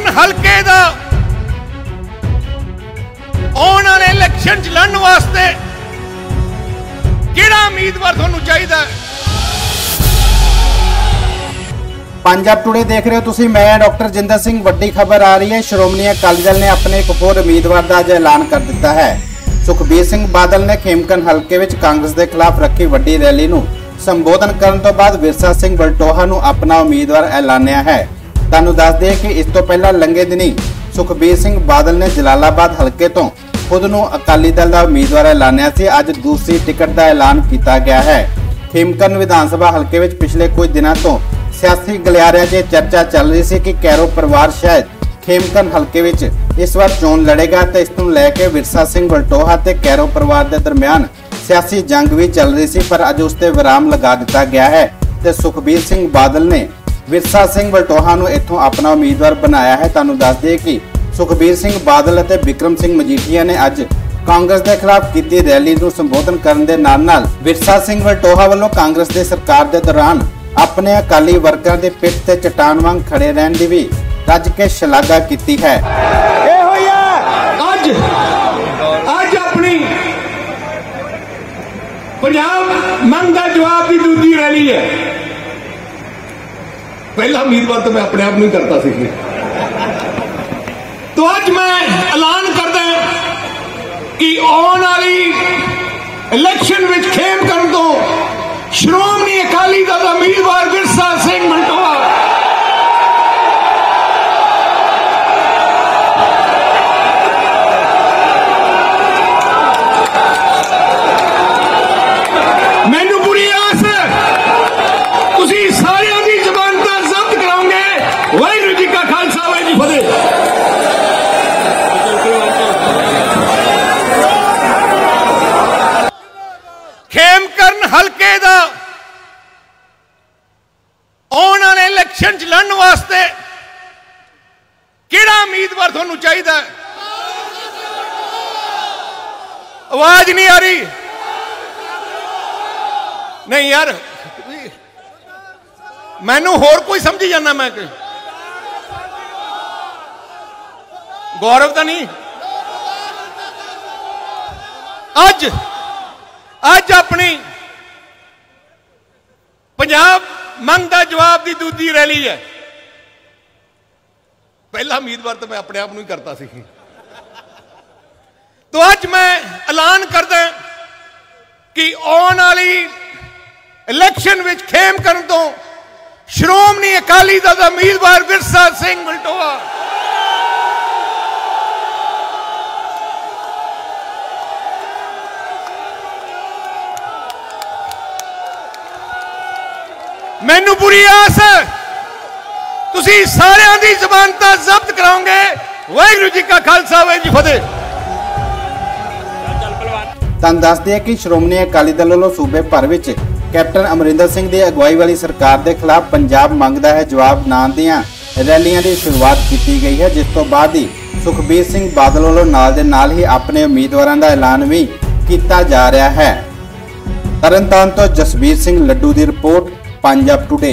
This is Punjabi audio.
ਖੇਮਕਰਨ ਹਲਕੇ ਦਾ। ਆਉਣ ਵਾਲੇ ਇਲੈਕਸ਼ਨ ਚ ਲੜਨ ਵਾਸਤੇ ਕਿਹੜਾ ਉਮੀਦਵਾਰ ਤੁਹਾਨੂੰ ਚਾਹੀਦਾ ਪੰਜਾਬ ਟੁਡੇ ਦੇਖ ਰਹੇ ਹੋ ਤੁਸੀਂ, ਮੈਂ ਡਾਕਟਰ ਜਿੰਦਰ ਸਿੰਘ, ਵੱਡੀ ਖਬਰ ਆ ਰਹੀ ਹੈ। ਸ਼੍ਰੋਮਣੀ ਅਕਾਲੀ ਦਲ ਨੇ ਆਪਣੇ ਇੱਕ ਹੋਰ ਉਮੀਦਵਾਰ ਦਾ ਅੱਜ ਐਲਾਨ ਕਰ ਦਿੱਤਾ ਹੈ। ਸੁਖਬੀਰ ਸਿੰਘ ਬਾਦਲ ਨੇ ਖੇਮਕਨ ਹਲਕੇ ਵਿੱਚ ਕਾਂਗਰਸ ਦੇ ਖਿਲਾਫ ਰੱਖੀ ਵੱਡੀ ਰੈਲੀ ਨੂੰ ਸੰਬੋਧਨ ਕਰਨ ਤੋਂ ਬਾਅਦ ਵਿਰਸਾ ਸਿੰਘ ਬਲਟੋਹਾ ਨੂੰ ਆਪਣਾ ਉਮੀਦਵਾਰ ਐਲਾਨਿਆ ਹੈ। ਤੁਹਾਨੂੰ ਦੱਸ ਦਈਏ ਕਿ ਇਸ ਤੋਂ ਪਹਿਲਾਂ ਲੰਗੇ ਦਿਨੀ ਸੁਖਬੀਰ ਸਿੰਘ ਬਾਦਲ ਨੇ ਜਲਾਲਾਬਾਦ ਹਲਕੇ ਤੋਂ ਖੁਦ ਨੂੰ ਅਕਾਲੀ ਦਲ ਦਾ ਉਮੀਦਵਾਰ ਐਲਾਨਿਆ ਸੀ। ਅੱਜ ਦੂਸਰੀ ਟਿਕਟ ਦਾ ਐਲਾਨ ਕੀਤਾ ਗਿਆ ਹੈ। ਖੇਮਕਰਨ ਵਿਧਾਨ ਸਭਾ ਹਲਕੇ ਵਿੱਚ ਪਿਛਲੇ ਕੁਝ ਦਿਨਾਂ ਤੋਂ ਸਿਆਸੀ ਗਲਿਆਰਿਆਂ 'ਚ ਚਰਚਾ ਚੱਲ ਰਹੀ ਸੀ ਕਿ ਕੈਰੋ ਪਰਿਵਾਰ ਸ਼ਾਇਦ ਖੇਮਕਰਨ ਹਲਕੇ ਵਿੱਚ ਇਸ ਵਾਰ ਚੋਣ ਲੜੇਗਾ ਤੇ ਇਸ ਨੂੰ ਲੈ ਕੇ ਵਿਰਸਾ ਸਿੰਘ ਵਲਟੋਹਾ ਤੇ ਕੈਰੋ ਪਰਿਵਾਰ ਦੇ ਦਰਮਿਆਨ ਸਿਆਸੀ ਜੰਗ ਵੀ ਚੱਲ ਰਹੀ ਸੀ, ਪਰ ਅੱਜ ਉਸ ਤੇ ਵਿਰਾਮ ਲਗਾ ਦਿੱਤਾ ਗਿਆ ਹੈ ਤੇ ਸੁਖਬੀਰ ਸਿੰਘ ਬਾਦਲ ਨੇ ਵਿਰਸਾ ਸਿੰਘ ਬਲਟੋਹਾ ਨੂੰ ਇੱਥੋਂ ਆਪਣਾ ਉਮੀਦਵਾਰ ਬਣਾਇਆ ਹੈ। ਤੁਹਾਨੂੰ ਦੱਸ ਦਈਏ ਕਿ ਸੁਖਬੀਰ ਸਿੰਘ ਬਾਦਲ ਅਤੇ ਵਿਕਰਮ ਸਿੰਘ ਮਜੀਠੀਆ ਨੇ ਅੱਜ ਕਾਂਗਰਸ ਦੇ ਖਿਲਾਫ ਕੀਤੀ ਰੈਲੀ ਨੂੰ ਸੰਬੋਧਨ ਕਰਨ ਦੇ ਨਾਲ-ਨਾਲ ਵਿਰਸਾ ਸਿੰਘ ਵਲਟੋਹਾ ਵੱਲੋਂ ਕਾਂਗਰਸ ਦੇ ਸਰਕਾਰ ਦੇ ਦੌਰਾਨ ਆਪਣੇ ਅਕਾਲੀ ਵਰਕਰਾਂ ਦੇ ਪਿੱਠ ਤੇ ਚਟਾਨ ਵਾਂਗ ਖੜੇ ਰਹਿਣ ਦੀ ਵੀ ਰੱਜ ਕੇ ਸ਼ਲਾਘਾ ਕੀਤੀ ਹੈ। ਇਹ ਹੋਈ ਹੈ ਅੱਜ ਅੱਜ ਆਪਣੀ ਪੰਜਾਬ ਮੰਗ ਦਾ ਜਵਾਬ ਦੀ ਦੂਜੀ ਰੈਲੀ ਹੈ। ਪਹਿਲਾ ਉਮੀਦਵਾਰ ਤਾਂ ਮੈਂ ਆਪਣੇ ਆਪ ਨੂੰ ਹੀ ਕਰਤਾ ਸੀ ਤੋ ਅੱਜ ਮੈਂ ਐਲਾਨ ਕਰਦਾ ਕਿ ਆਉਣ ਵਾਲੀ ਇਲੈਕਸ਼ਨ ਵਿੱਚ ਖੇਮ ਕਰਨ ਤੋਂ ਸ਼੍ਰੋਮਣੀ ਅਕਾਲੀ ਦਲ ਦਾ ਉਮੀਦਵਾਰ ਵਿਰਸਾ ਸਿੰਘ ਮੰਟੋਆ ਮੈਨੂੰ ਪੂਰੀ ਆਸ ਹੈ ਤੁਸੀਂ ਸਾਰਿਆਂ ਦੀ ਜ਼ਬਾਨ ਤਾਂ ਜ਼ਬਤ ਕਰਾਉਂਗੇ ਵਾਹਿਗੁਰੂ ਜੀ ਕਾ ਖਾਲਸਾ ਵਾਹਿਗੁਰੂ ਜੀ ਕੀ ਫਤਿਹ ਖੇਮਕਰਨ ਹਲਕੇ ਦਾ। ਆਉਣ ਵਾਲੇ ਇਲੈਕਸ਼ਨ ਚ ਲੜਨ ਵਾਸਤੇ ਕਿਹੜਾ ਉਮੀਦਵਾਰ ਤੁਹਾਨੂੰ ਚਾਹੀਦਾ? ਹੈ ਆਵਾਜ਼ ਨਹੀਂ ਆ ਰਹੀ। ਨਹੀਂ ਯਾਰ, ਮੈਨੂੰ ਹੋਰ ਕੋਈ ਸਮਝੀ ਜਾਂਦਾ ਮੈਂ ਕਿ? ਗੌਰਵ ਤਾਂ ਨਹੀਂ। ਅੱਜ ਅੱਜ ਆਪਣੀ ਪੰਜਾਬ ਮੰਗ ਦਾ ਜਵਾਬ ਦੀ ਦੂਜੀ ਰੈਲੀ ਹੈ। ਪਹਿਲਾ ਉਮੀਦਵਾਰ ਤਾਂ ਮੈਂ ਆਪਣੇ ਆਪ ਨੂੰ ਹੀ ਕਰਤਾ ਸੀ। ਤੋ ਅੱਜ ਮੈਂ ਐਲਾਨ ਕਰਦਾ ਕਿ ਆਉਣ ਵਾਲੀ ਇਲੈਕਸ਼ਨ ਵਿੱਚ ਖੇਮ ਕਰਨ ਤੋਂ ਸ਼੍ਰੋਮਣੀ ਅਕਾਲੀ ਦਲ ਦਾ ਉਮੀਦਵਾਰ ਵਿਰਸਾ ਸਿੰਘ ਮਲਟੋਆ ਮੈਨੂੰ ਪੂਰੀ ਆਸ ਹੈ। ਤੁਸੀਂ ਸਾਰਿਆਂ ਦੀ ਜ਼ਬਾਨ ਜ਼ਬਤ ਕਰਾਉਂਗੇ ਵਾਹਿਗੁਰੂ ਜੀ ਕਾ ਖਾਲਸਾ, ਵਾਹਿਗੁਰੂ ਜੀ ਫਤਿਹ। ਤੁਹਾਨੂੰ ਦੱਸ ਦਈਏ ਕਿ ਸ਼੍ਰੋਮਣੀ ਅਕਾਲੀ ਦਲ ਵੱਲੋਂ ਸੂਬੇ ਭਰ ਵਿੱਚ ਕੈਪਟਨ ਅਮਰਿੰਦਰ ਸਿੰਘ ਦੀ ਅਗਵਾਈ ਵਾਲੀ ਸਰਕਾਰ ਦੇ ਖਿਲਾਫ ਪੰਜਾਬ ਮੰਗਦਾ ਹੈ ਜਵਾਬ ਨਾਂ ਦੀਆਂ ਰੈਲੀਆਂ ਦੀ ਸ਼ੁਰੂਆਤ ਕੀਤੀ ਗਈ ਹੈ, ਜਿਸ ਤੋਂ ਬਾਅਦ ਹੀ ਸੁਖਬੀਰ ਸਿੰਘ ਬਾਦਲ ਵੱਲੋਂ ਨਾਲ ਦੇ ਨਾਲ ਹੀ ਆਪਣੇ ਉਮੀਦਵਾਰਾਂ ਦਾ ਐਲਾਨ ਵੀ ਕੀਤਾ ਜਾ ਰਿਹਾ ਹੈ। ਤਰਨਤਾਰਨ ਤੋਂ ਜਸਬੀਰ ਸਿੰਘ ਲੱਡੂ ਦੀ ਰਿਪੋਰਟ। ਪੰਜਾਬ ਟੁਡੇ